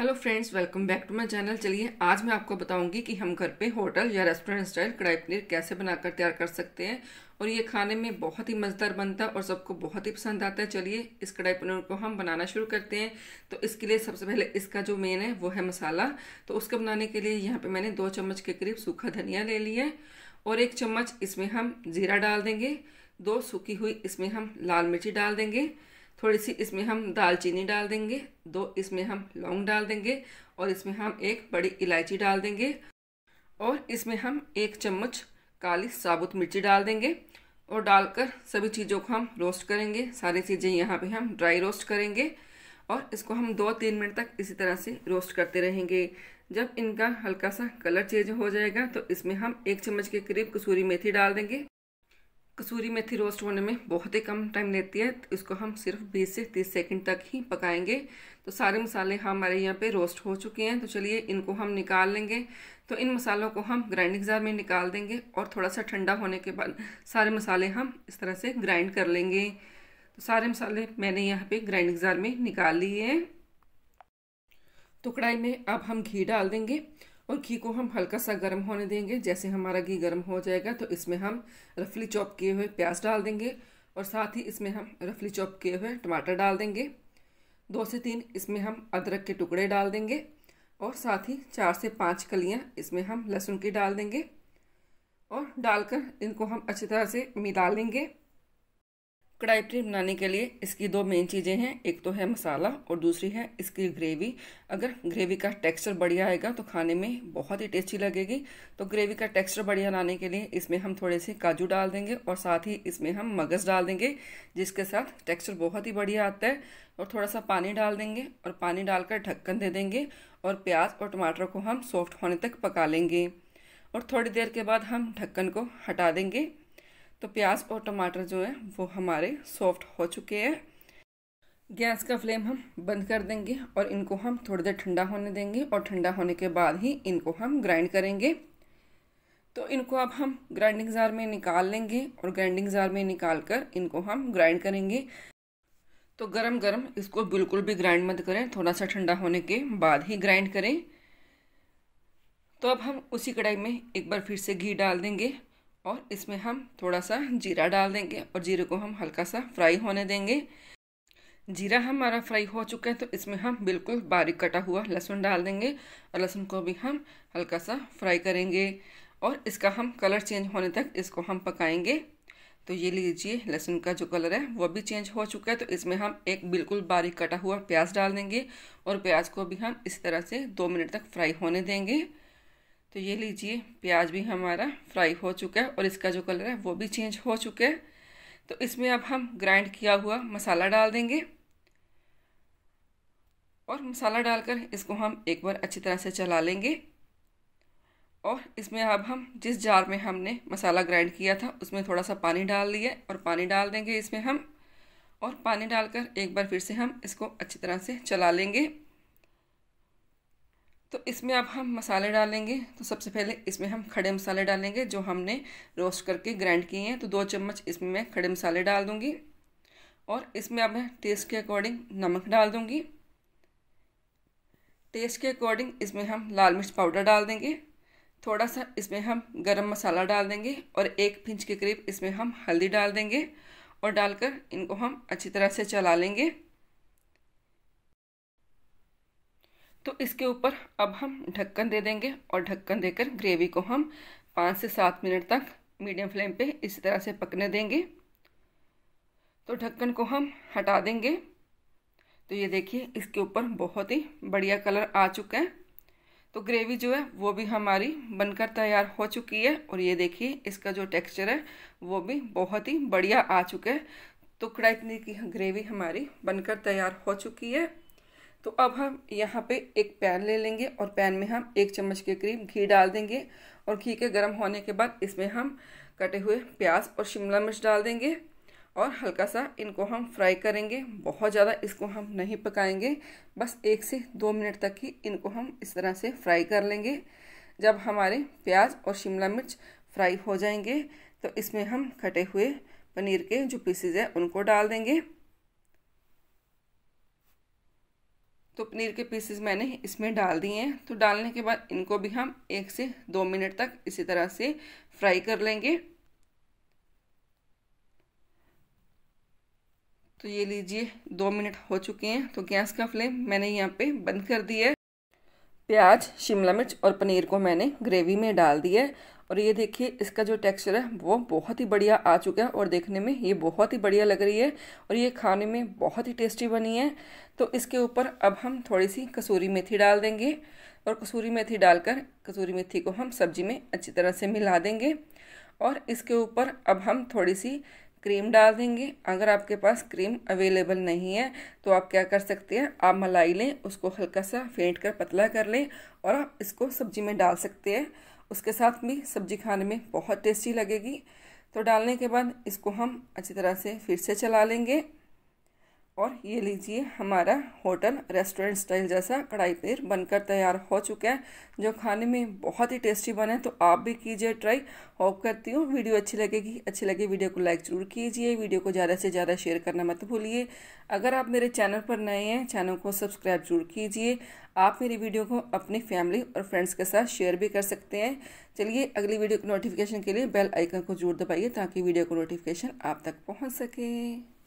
Hello friends welcome back to my channel चलिए, आज मैं आपको बताऊँगी कि हम घर पे होटल या रेस्टोरेंट स्टाइल कढ़ाई पनीर कैसे बनाकर तैयार कर सकते हैं। और ये खाने में बहुत ही मज़ेदार बनता है और सबको बहुत ही पसंद आता है। चलिए, इस कढ़ाई पनीर को हम बनाना शुरू करते हैं। तो इसके लिए सबसे पहले इसका जो मेन है, वो है मसाला। तो उसको बनाने के लिए यहाँ पर मैंने दो चम्मच के करीब सूखा धनिया ले लिया है। और एक चम्मच इसमें हम ज़ीरा डाल देंगे। दो सूखी हुई इसमें हम लाल मिर्ची डाल देंगे। थोड़ी सी इसमें हम दालचीनी डाल देंगे, दो इसमें हम लौंग डाल देंगे और इसमें हम एक बड़ी इलायची डाल देंगे और इसमें हम एक चम्मच काली साबुत मिर्ची डाल देंगे और डालकर सभी चीज़ों को हम रोस्ट करेंगे। सारी चीज़ें यहाँ पे हम ड्राई रोस्ट करेंगे और इसको हम दो तीन मिनट तक इसी तरह से रोस्ट करते रहेंगे। जब इनका हल्का सा कलर चेंज हो जाएगा तो इसमें हम एक चम्मच के करीब कसूरी मेथी डाल देंगे। कसूरी मेथी रोस्ट होने में बहुत ही कम टाइम लेती है। तो इसको हम सिर्फ़ 20 से 30 सेकंड तक ही पकाएँगे। तो सारे मसाले हमारे यहाँ पे रोस्ट हो चुके हैं। तो चलिए इनको हम निकाल लेंगे। तो इन मसालों को हम ग्राइंडिंग जार में निकाल देंगे और थोड़ा सा ठंडा होने के बाद सारे मसाले हम इस तरह से ग्राइंड कर लेंगे। तो सारे मसाले मैंने यहाँ पे ग्राइंडिंग जार में निकाल लिए तो कढ़ाई में अब हम घी डाल देंगे। और घी को हम हल्का सा गर्म होने देंगे। जैसे हमारा घी गर्म हो जाएगा तो इसमें हम रफली चॉप किए हुए प्याज डाल देंगे और साथ ही इसमें हम रफली चॉप किए हुए टमाटर डाल देंगे। दो से तीन इसमें हम अदरक के टुकड़े डाल देंगे और साथ ही चार से पाँच कलियाँ इसमें हम लहसुन की डाल देंगे और डालकर इनको हम अच्छी तरह से मिला लेंगे। कढ़ाई पनीर बनाने के लिए इसकी दो मेन चीज़ें हैं। एक तो है मसाला और दूसरी है इसकी ग्रेवी अगर ग्रेवी का टेक्सचर बढ़िया आएगा तो खाने में बहुत ही टेस्टी लगेगी। तो ग्रेवी का टेक्सचर बढ़िया लाने के लिए इसमें हम थोड़े से काजू डाल देंगे और साथ ही इसमें हम मगज़ डाल देंगे, जिसके साथ टेक्स्चर बहुत ही बढ़िया आता है। और थोड़ा सा पानी डाल देंगे और पानी डालकर ढक्कन दे देंगे और प्याज और टमाटर को हम सॉफ्ट होने तक पका लेंगे। और थोड़ी देर के बाद हम ढक्कन को हटा देंगे। तो प्याज और टमाटर जो है, वो हमारे सॉफ्ट हो चुके हैं। गैस का फ्लेम हम बंद कर देंगे और इनको हम थोड़ी देर ठंडा होने देंगे और ठंडा होने के बाद ही इनको हम ग्राइंड करेंगे। तो इनको अब हम ग्राइंडिंग जार में निकाल लेंगे और ग्राइंडिंग जार में निकाल कर इनको हम ग्राइंड करेंगे। तो गरम गरम इसको बिल्कुल भी ग्राइंड मत करें थोड़ा सा ठंडा होने के बाद ही ग्राइंड करें। तो अब हम उसी कढ़ाई में एक बार फिर से घी डाल देंगे। और इसमें हम थोड़ा सा जीरा डाल देंगे और जीरे को हम हल्का सा फ्राई होने देंगे। जीरा हमारा फ्राई हो चुका है तो इसमें हम बिल्कुल बारीक कटा हुआ लहसुन डाल देंगे और लहसुन को भी हम हल्का सा फ्राई करेंगे और इसका हम कलर चेंज होने तक इसको हम पकाएँगे। तो ये लीजिए लहसुन का जो कलर है वो भी चेंज हो चुका है तो इसमें हम एक बिल्कुल बारीक कटा हुआ प्याज डाल देंगे और प्याज को भी हम इस तरह से दो मिनट तक फ्राई होने देंगे। तो ये लीजिए, प्याज भी हमारा फ्राई हो चुका है और इसका जो कलर है वो भी चेंज हो चुका है। तो इसमें अब हम ग्राइंड किया हुआ मसाला डाल देंगे और मसाला डालकर इसको हम एक बार अच्छी तरह से चला लेंगे और इसमें अब हम जिस जार में हमने मसाला ग्राइंड किया था उसमें थोड़ा सा पानी डाल दिया और पानी डाल देंगे इसमें हम और पानी डालकर एक बार फिर से हम इसको अच्छी तरह से चला लेंगे। तो इसमें अब हम मसाले डालेंगे। तो सबसे पहले इसमें हम खड़े मसाले डालेंगे, जो हमने रोस्ट करके ग्राइंड किए हैं। तो दो चम्मच इसमें मैं खड़े मसाले डाल दूँगी और इसमें अब मैं टेस्ट के अकॉर्डिंग नमक डाल दूँगी। टेस्ट के अकॉर्डिंग इसमें हम लाल मिर्च पाउडर डाल देंगे। थोड़ा सा इसमें हम गरम मसाला डाल देंगे और एक पिंच के करीब इसमें हम हल्दी डाल देंगे और डालकर इनको हम अच्छी तरह से चला लेंगे। तो इसके ऊपर अब हम ढक्कन दे देंगे और ढक्कन देकर ग्रेवी को हम पाँच से सात मिनट तक मीडियम फ्लेम पे इसी तरह से पकने देंगे। तो ढक्कन को हम हटा देंगे। तो ये देखिए, इसके ऊपर बहुत ही बढ़िया कलर आ चुका है। तो ग्रेवी जो है, वो भी हमारी बनकर तैयार हो चुकी है और ये देखिए, इसका जो टेक्सचर है, वो भी बहुत ही बढ़िया आ चुका है। तो कढ़ाई पनीर की ग्रेवी हमारी बनकर तैयार हो चुकी है। तो अब हम यहाँ पे एक पैन ले लेंगे और पैन में हम एक चम्मच के करीब घी डाल देंगे और घी के गर्म होने के बाद इसमें हम कटे हुए प्याज और शिमला मिर्च डाल देंगे और हल्का सा इनको हम फ्राई करेंगे। बहुत ज़्यादा इसको हम नहीं पकाएँगे। बस एक से दो मिनट तक ही इनको हम इस तरह से फ्राई कर लेंगे। जब हमारे प्याज और शिमला मिर्च फ्राई हो जाएँगे तो इसमें हम कटे हुए पनीर के जो पीसीज हैं उनको डाल देंगे। तो पनीर के पीसेस मैंने इसमें डाल दिए हैं। तो डालने के बाद इनको भी हम एक से दो मिनट तक इसी तरह से फ्राई कर लेंगे। तो ये लीजिए, दो मिनट हो चुके हैं। तो गैस का फ्लेम मैंने यहाँ पे बंद कर दिया है। प्याज, शिमला मिर्च और पनीर को मैंने ग्रेवी में डाल दिया है। और ये देखिए, इसका जो टेक्सचर है, वो बहुत ही बढ़िया आ चुका है और देखने में ये बहुत ही बढ़िया लग रही है और ये खाने में बहुत ही टेस्टी बनी है। तो इसके ऊपर अब हम थोड़ी सी कसूरी मेथी डाल देंगे और कसूरी मेथी डालकर कसूरी मेथी को हम सब्ज़ी में अच्छी तरह से मिला देंगे और इसके ऊपर अब हम थोड़ी सी क्रीम डाल देंगे। अगर आपके पास क्रीम अवेलेबल नहीं है तो आप क्या कर सकते हैं, आप मलाई लें, उसको हल्का सा फेंट कर पतला कर लें और आप इसको सब्ज़ी में डाल सकते हैं। उसके साथ भी सब्ज़ी खाने में बहुत टेस्टी लगेगी। तो डालने के बाद इसको हम अच्छी तरह से फिर से चला लेंगे। और ये लीजिए हमारा होटल रेस्टोरेंट स्टाइल जैसा कढ़ाई पनीर बनकर तैयार हो चुका है। जो खाने में बहुत ही टेस्टी बने तो आप भी कीजिए ट्राई। होप करती हूँ वीडियो अच्छी लगेगी। अच्छी लगे वीडियो को लाइक ज़रूर कीजिए। वीडियो को ज़्यादा से ज़्यादा शेयर करना मत भूलिए। अगर आप मेरे चैनल पर नए हैं, चैनल को सब्सक्राइब ज़रूर कीजिए। आप मेरी वीडियो को अपनी फैमिली और फ्रेंड्स के साथ शेयर भी कर सकते हैं। चलिए अगली वीडियो की नोटिफिकेशन के लिए बेल आइकन को ज़रूर दबाइए ताकि वीडियो को नोटिफिकेशन आप तक पहुँच सके।